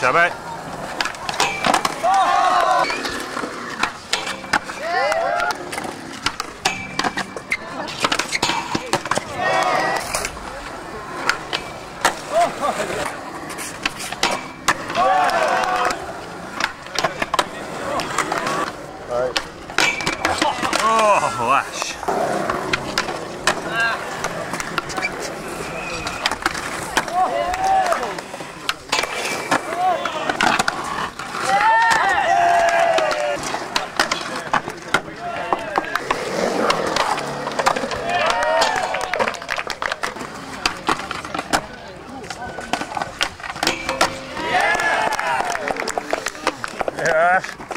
下摆 Yeah.